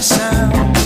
sound.